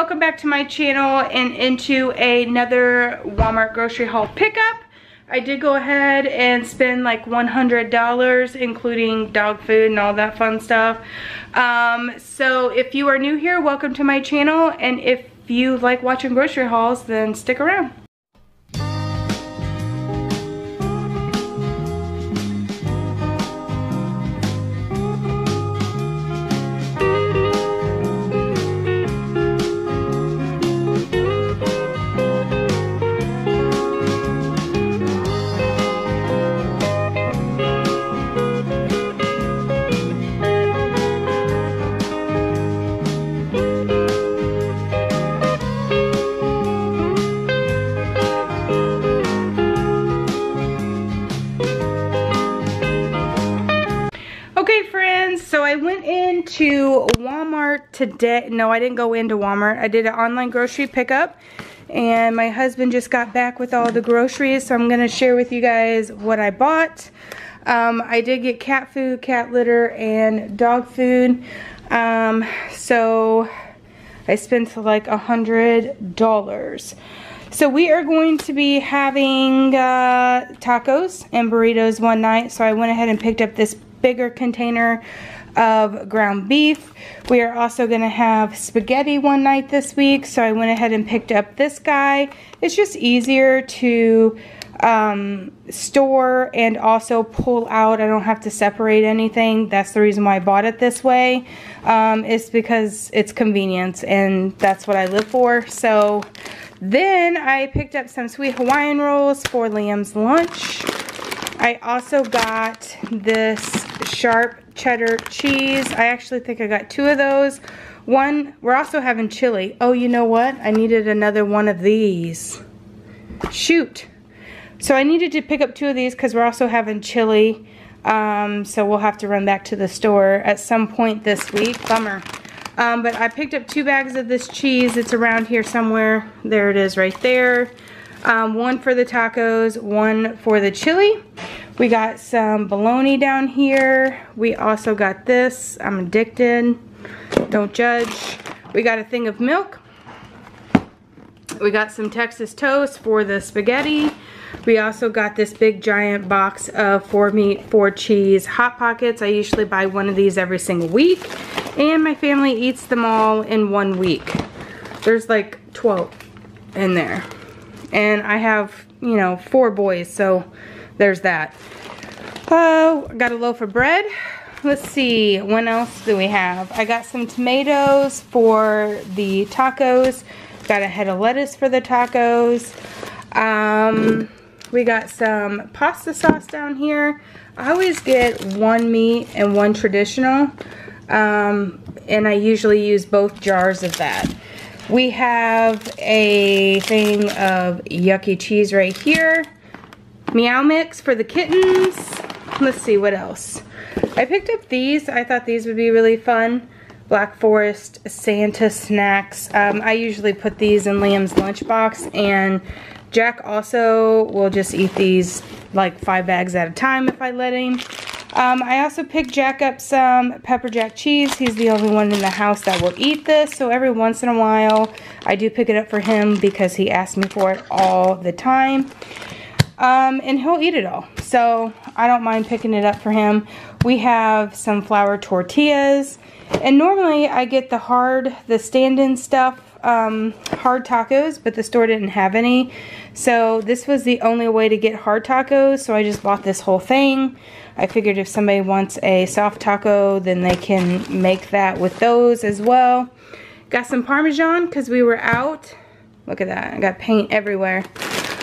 welcome back to my channel and into another Walmart grocery haul pickup. I did go ahead and spend like $100 including dog food and all that fun stuff. Um, so if you are new here, welcome to my channel and if you like watching grocery hauls, then stick around. I went into Walmart today. No, I didn't go into Walmart. I did an online grocery pickup. And my husband just got back with all the groceries. So I'm going to share with you guys what I bought. Um, I did get cat food, cat litter, and dog food. Um, so I spent like a hundred dollars. So we are going to be having uh, tacos and burritos one night. So I went ahead and picked up this bigger container of ground beef. We are also going to have spaghetti one night this week, so I went ahead and picked up this guy. It's just easier to um, store and also pull out. I don't have to separate anything. That's the reason why I bought it this way. Um, it's because it's convenience and that's what I live for. So then I picked up some sweet Hawaiian rolls for Liam's lunch. I also got this sharp cheddar cheese. I actually think I got two of those. One, we're also having chili. Oh, you know what? I needed another one of these. Shoot. So I needed to pick up two of these because we're also having chili. Um, so we'll have to run back to the store at some point this week. Bummer. Um, but I picked up two bags of this cheese. It's around here somewhere. There it is right there. Um, one for the tacos, one for the chili. We got some bologna down here. We also got this. I'm addicted. Don't judge. We got a thing of milk. We got some Texas toast for the spaghetti. We also got this big giant box of four meat, four cheese Hot Pockets. I usually buy one of these every single week. And my family eats them all in one week. There's like 12 in there and I have, you know, four boys, so there's that. Oh, got a loaf of bread. Let's see, what else do we have? I got some tomatoes for the tacos. Got a head of lettuce for the tacos. Um, we got some pasta sauce down here. I always get one meat and one traditional. Um, and I usually use both jars of that. We have a thing of yucky cheese right here. Meow Mix for the kittens. Let's see, what else? I picked up these. I thought these would be really fun. Black Forest Santa snacks. Um, I usually put these in Liam's lunchbox and Jack also will just eat these like five bags at a time if I let him. Um, I also picked Jack up some pepper jack cheese. He's the only one in the house that will eat this. So every once in a while, I do pick it up for him because he asks me for it all the time. Um, and he'll eat it all. So I don't mind picking it up for him. We have some flour tortillas. And normally I get the hard, the Stand 'N Stuff, um, hard tacos, but the store didn't have any. So this was the only way to get hard tacos. So I just bought this whole thing. I figured if somebody wants a soft taco, then they can make that with those as well. Got some Parmesan because we were out. Look at that. I got paint everywhere.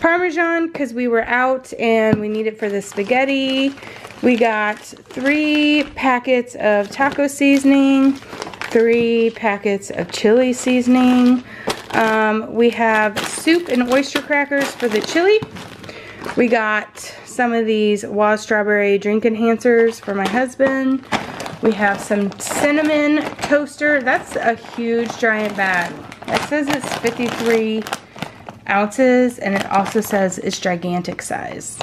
Parmesan because we were out and we need it for the spaghetti. We got three packets of taco seasoning, three packets of chili seasoning. Um, we have soup and oyster crackers for the chili. We got some of these Waz Strawberry Drink Enhancers for my husband. We have some cinnamon toaster. That's a huge giant bag. It says it's 53 ounces and it also says it's gigantic size.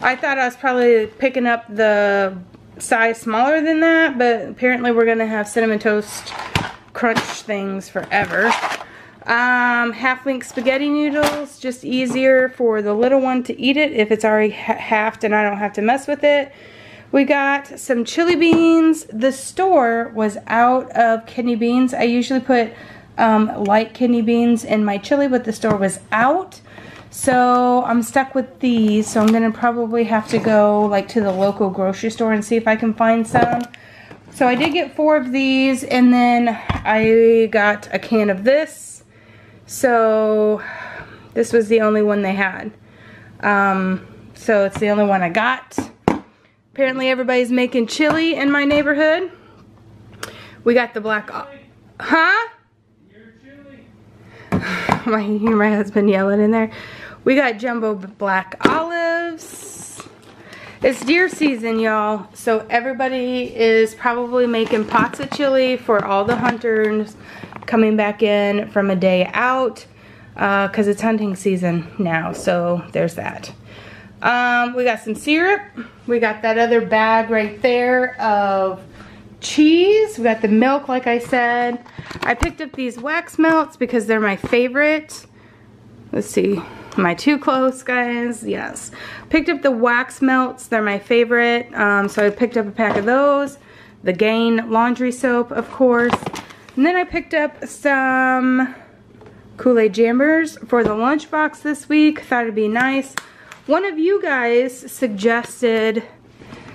I thought I was probably picking up the size smaller than that, but apparently we're gonna have cinnamon toast crunch things forever. Um, half link spaghetti noodles, just easier for the little one to eat it if it's already halved and I don't have to mess with it. We got some chili beans. The store was out of kidney beans. I usually put um, light kidney beans in my chili, but the store was out. So I'm stuck with these. So I'm to probably have to go like to the local grocery store and see if I can find some. So I did get four of these and then I got a can of this. So this was the only one they had. Um, so it's the only one I got. Apparently everybody's making chili in my neighborhood. We got the black, huh? my, hear my husband yelling in there. We got jumbo black olives. It's deer season, y'all. So everybody is probably making pots of chili for all the hunters coming back in from a day out because uh, it's hunting season now. So there's that. Um, we got some syrup. We got that other bag right there of cheese. We got the milk, like I said. I picked up these wax melts because they're my favorite. Let's see. Am I too close, guys? Yes. Picked up the wax melts. They're my favorite. Um, so I picked up a pack of those. The Gain laundry soap, of course. And then I picked up some Kool-Aid Jammers for the lunchbox this week. Thought it'd be nice. One of you guys suggested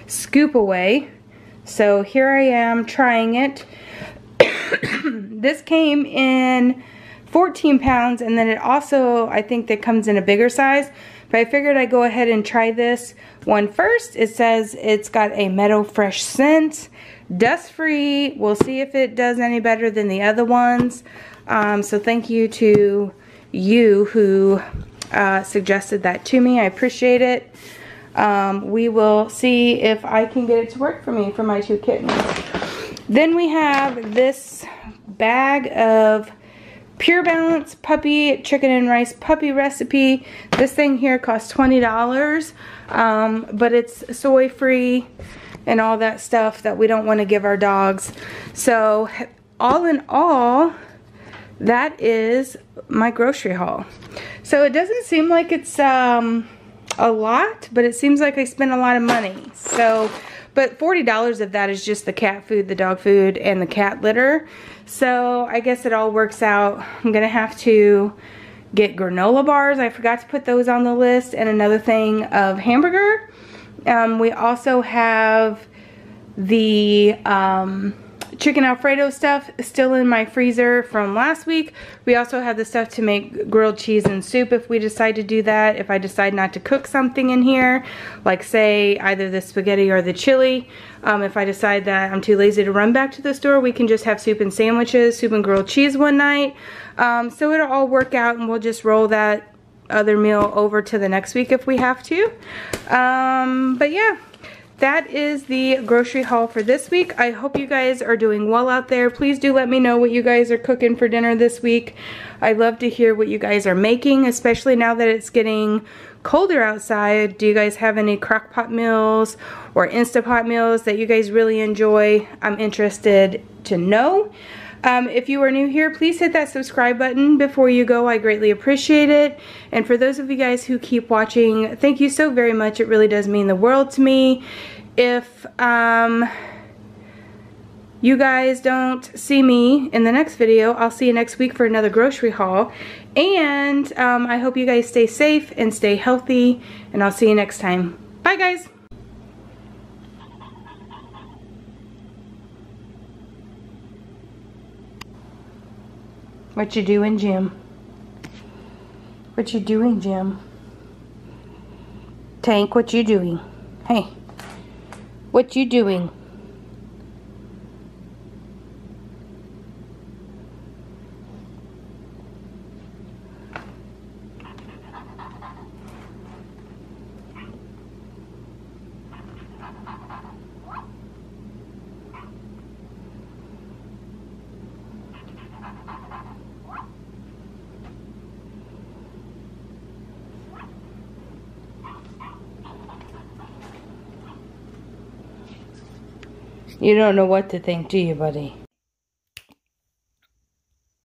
Scoop Away. So here I am trying it. this came in 14 pounds and then it also I think that comes in a bigger size. But I figured I'd go ahead and try this one first. It says it's got a meadow fresh scent. Dust free we'll see if it does any better than the other ones. Um, so thank you to you who uh, suggested that to me. I appreciate it um, we will see if I can get it to work for me for my two kittens then we have this bag of Pure Balance Puppy Chicken and Rice Puppy Recipe. This thing here costs $20, um, but it's soy free and all that stuff that we don't want to give our dogs. So all in all, that is my grocery haul. So it doesn't seem like it's um, a lot, but it seems like I spend a lot of money. So, but $40 of that is just the cat food, the dog food, and the cat litter. So I guess it all works out. I'm to have to get granola bars. I forgot to put those on the list. And another thing of hamburger. Um, we also have the um, chicken alfredo stuff still in my freezer from last week. We also have the stuff to make grilled cheese and soup if we decide to do that. If I decide not to cook something in here, like say either the spaghetti or the chili. Um, if I decide that I'm too lazy to run back to the store, we can just have soup and sandwiches, soup and grilled cheese one night. Um, so it'll all work out and we'll just roll that other meal over to the next week if we have to. Um, but yeah that is the grocery haul for this week. I hope you guys are doing well out there. Please do let me know what you guys are cooking for dinner this week. I love to hear what you guys are making, especially now that it's getting colder outside. Do you guys have any crock pot meals or Instapot meals that you guys really enjoy? I'm interested to know. Um, if you are new here, please hit that subscribe button before you go. I greatly appreciate it. And for those of you guys who keep watching, thank you so very much. It really does mean the world to me. If um, you guys don't see me in the next video, I'll see you next week for another grocery haul. And um, I hope you guys stay safe and stay healthy. And I'll see you next time. Bye, guys. What you doing, Jim? What you doing, Jim? Tank, what you doing? Hey, what you doing? You don't know what to think, do you, buddy?